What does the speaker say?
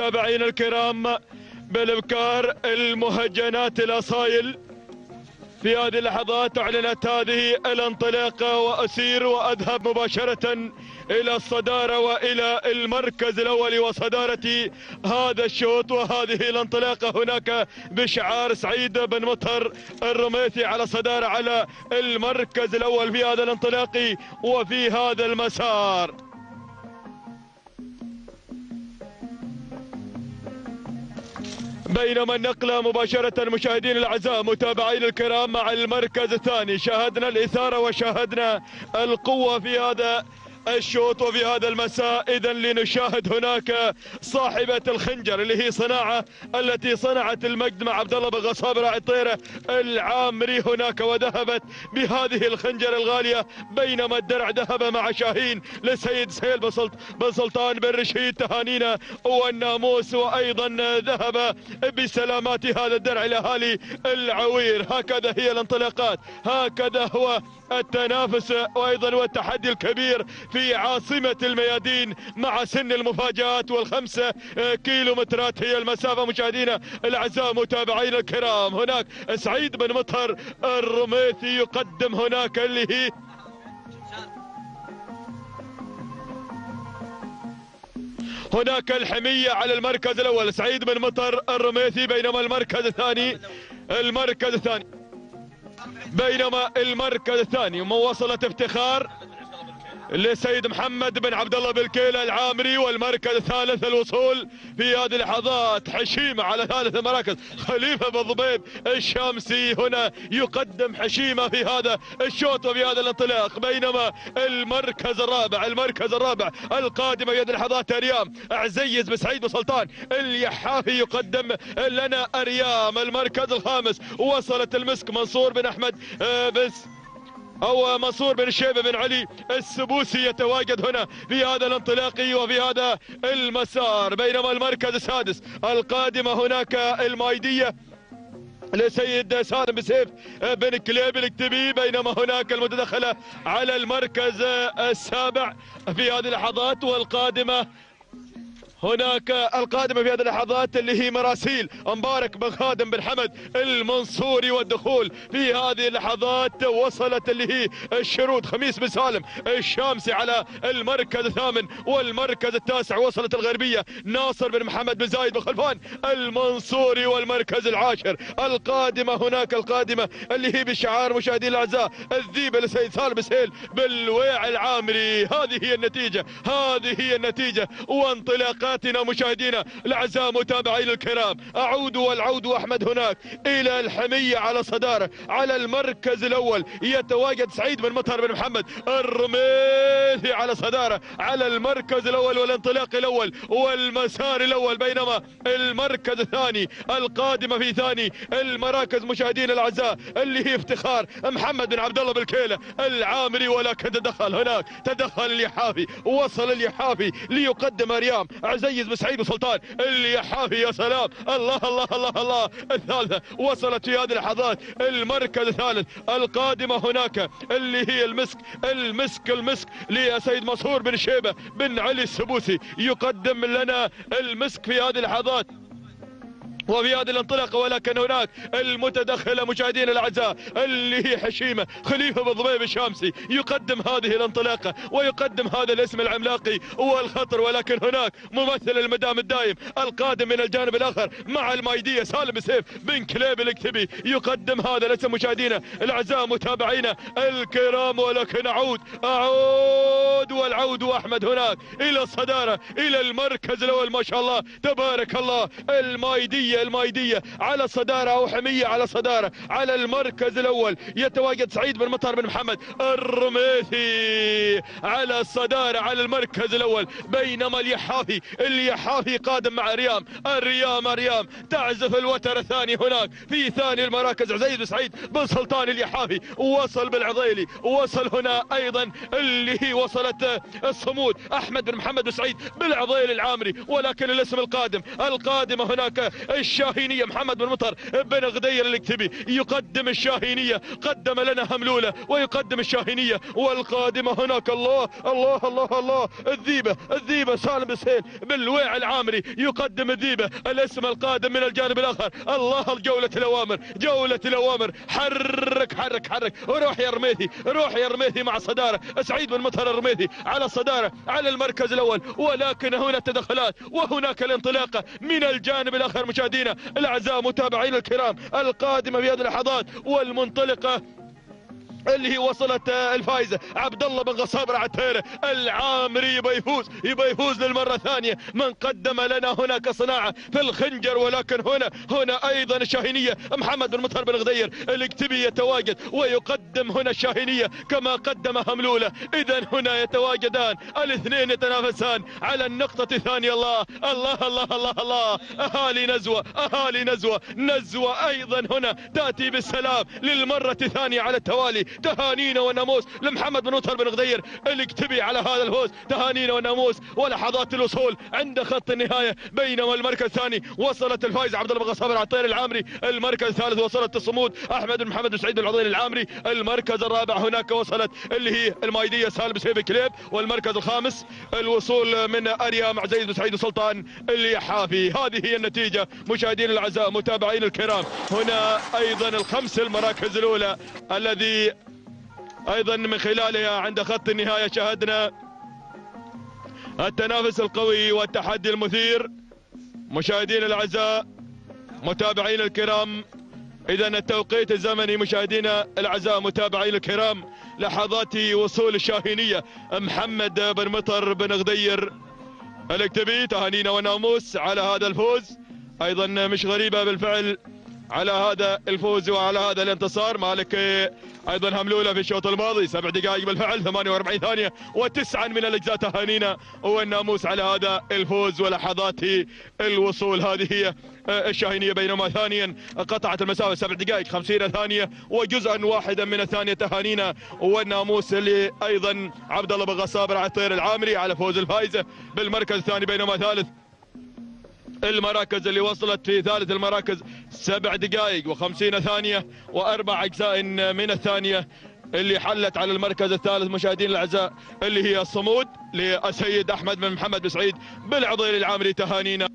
متابعينا الكرام بالإبكار المهجنات الاصايل في هذه اللحظات أعلنت هذه الانطلاقة وأسير وأذهب مباشرة إلى الصدارة وإلى المركز الأول وصدارة هذا الشوط. وهذه الانطلاقة هناك بشعار سعيد بن مطهر الرميثي على صداره على المركز الأول في هذا الانطلاق وفي هذا المسار. بينما النقلة مباشرة مشاهدين الأعزاء متابعين الكرام مع المركز الثاني. شاهدنا الإثارة وشاهدنا القوة في هذا الشوط وفي هذا المساء اذا لنشاهد هناك صاحبة الخنجر اللي هي صناعة التي صنعت المجد مع عبد الله بن غصاب راعي الطيرة العامري هناك وذهبت بهذه الخنجر الغالية بينما الدرع ذهب مع شاهين لسيد سهيل بن سلطان بن رشيد تهانينا والناموس وأيضا ذهب بسلامات هذا الدرع لاهالي العوير. هكذا هي الانطلاقات. هكذا هو التنافس وأيضا والتحدي الكبير في عاصمة الميادين مع سن المفاجآت والخمسة كيلومترات هي المسافة. مشاهدينا الأعزاء متابعينا الكرام هناك سعيد بن مطهر الرميثي يقدم هناك اللي هي هناك الحمية على المركز الأول. سعيد بن مطر الرميثي بينما المركز الثاني المركز الثاني. بينما المركز الثاني مواصلة افتخار لسيد محمد بن عبد الله بالكيلة العامري والمركز الثالث الوصول في هذه اللحظات حشيمة على ثالث المراكز. خليفة بن ضبيب الشامسي هنا يقدم حشيمة في هذا الشوط وفي هذا الانطلاق. بينما المركز الرابع المركز الرابع القادم في هذه اللحظات أريام. عزيز بن سعيد بن سلطان اليحافي يقدم لنا أريام. المركز الخامس وصلت المسك منصور بن أحمد آه، بس أو منصور بن الشيبة بن علي السبوسي يتواجد هنا في هذا الانطلاق وفي هذا المسار بينما المركز السادس القادمة هناك المايدية لسيد سالم بن سيف بن كليب الاكتبي بينما هناك المتدخلة على المركز السابع في هذه اللحظات والقادمة هناك القادمة في هذه اللحظات اللي هي مراسيل. مبارك بن خادم بن حمد المنصوري والدخول في هذه اللحظات وصلت اللي هي الشرود خميس بن سالم الشامسي على المركز الثامن والمركز التاسع. وصلت الغربية ناصر بن محمد بن زايد بن خلفان المنصوري والمركز العاشر. القادمة هناك القادمة اللي هي بشعار مشاهدين الأعزاء الذيبة لسيد سالم سهيل بالويع العامري. هذه هي النتيجة هذه هي النتيجة. وانطلاقات مشاهداتنا مشاهدينا الأعزاء متابعين الكرام أعود والعود أحمد هناك إلى الحمية على صداره على المركز الأول. يتواجد سعيد بن مطهر بن محمد الرميثي على صداره على المركز الأول والانطلاق الأول والمسار الأول بينما المركز الثاني القادمه في ثاني المراكز مشاهدينا الأعزاء اللي هي افتخار محمد بن عبد الله بالكيلة العامري ولكن تدخل هناك تدخل اليحافي وصل اليحافي ليقدم ريام عزيز بن سعيد سلطان اللي يحافي يا سلام. الله الله الله الله. الثالثة وصلت في هذه اللحظات. المركز الثالث القادمة هناك اللي هي المسك المسك المسك لسيد منصور بن شيبة بن علي السبوسي. يقدم لنا المسك في هذه اللحظات. وفي هذه الانطلاقة ولكن هناك المتدخله مشاهدينا الأعزاء اللي هي حشيمة خليفة بن ضبيب الشامسي يقدم هذه الانطلاقة ويقدم هذا الاسم العملاقي والخطر ولكن هناك ممثل المدام الدايم القادم من الجانب الآخر مع المايدية سالم بن سيف بن كليب الاكتبي يقدم هذا الاسم. مشاهدينا الأعزاء متابعينا الكرام ولكن أعود أعود والعود أحمد هناك إلى الصدارة إلى المركز الأول ما شاء الله تبارك الله المايدية المايدية على الصدارة أو حمية على صدارة. على المركز الأول يتواجد سعيد بن مطر بن محمد الرميثي. على الصدارة على المركز الأول بينما اليحافي اليحافي قادم مع ريام. الريام ريام. تعزف الوتر الثاني هناك. في ثاني المراكز عزيز سعيد بن سلطان اليحافي. وصل بالعضيلي. وصل هنا أيضا اللي هي وصلت الصمود. أحمد بن محمد بن سعيد بالعضيلي العامري. ولكن الاسم القادم. القادمة هناك الشاهينية محمد بن مطر بن غدير الاكتبي. يقدم الشاهينية قدم لنا هملولة ويقدم الشاهينية والقادمة هناك. الله الله الله الله. الذيبة الذيبة سالم بسهيل بالويع العامري يقدم الذيبة. الاسم القادم من الجانب الآخر. الله الجولة الأوامر جولة الأوامر. حرك حرك حرك. روح يا رميثي روح يا رميثي مع الصدارة سعيد بن مطر الرميثي على الصدارة على المركز الأول. ولكن هنا التدخلات وهناك الانطلاقة من الجانب الآخر. مشاهدينا الأعزاء متابعين الكرام القادمة في هذه اللحظات والمنطلقة اللي هي وصلت الفايزه عبد الله بن غصاب عتيره العامري يبى يفوز يبى يفوز للمرة الثانية من قدم لنا هناك صناعة في الخنجر ولكن هنا هنا أيضا الشاهينية. محمد بن مطهر بن غدير الاكتبي يتواجد ويقدم هنا الشاهينية كما قدم هملولة. اذا هنا يتواجدان الاثنين يتنافسان على النقطة الثانية. الله الله الله الله الله. أهالي نزوة أهالي نزوة. نزوة أيضا هنا تأتي بالسلام للمرة الثانية على التوالي. تهانينا والناموس لمحمد بن مطهر بن غدير الاكتبي على هذا الفوز تهانينا والناموس ولحظات الوصول عند خط النهاية بينما المركز الثاني وصلت الفايز عبد الله بن غصاب العطير العامري. المركز الثالث وصلت الصمود أحمد بن محمد سعيد العضيري العامري. المركز الرابع هناك وصلت اللي هي المايدية سالم سيف كليب. والمركز الخامس الوصول من أريا مع زيد بن سعيد السلطان اللي حافي. هذه هي النتيجة. مشاهدينا الأعزاء متابعين الكرام. هنا أيضا الخمس المراكز الأولى الذي أيضا من خلالها عند خط النهاية شاهدنا التنافس القوي والتحدي المثير. مشاهدينا الأعزاء متابعين الكرام إذا التوقيت الزمني مشاهدينا الأعزاء متابعين الكرام لحظات وصول الشاهينية. محمد بن مطر بن غدير الاكتبي تهانينا وناموس على هذا الفوز. أيضا مش غريبة بالفعل على هذا الفوز وعلى هذا الانتصار مالك أيضا هملولة في الشوط الماضي. سبع دقائق بالفعل 48 ثانية وتسعا من الأجزاء تهانينا والناموس على هذا الفوز ولحظات الوصول. هذه هي الشاهينية بينما ثانيا قطعت المسافة سبع دقائق 50 ثانية وجزءا واحدا من الثانية تهانينا والناموس اللي أيضا عبد الله بن غصاب العطير العامري على فوز الفائزه بالمركز الثاني بينما ثالث. المراكز اللي وصلت في ثالث المراكز سبع دقائق وخمسين ثانية وأربع أجزاء من الثانية اللي حلت على المركز الثالث مشاهدين الأعزاء اللي هي الصمود للسيد أحمد بن محمد بن سعيد بالعضير العامري تهانينا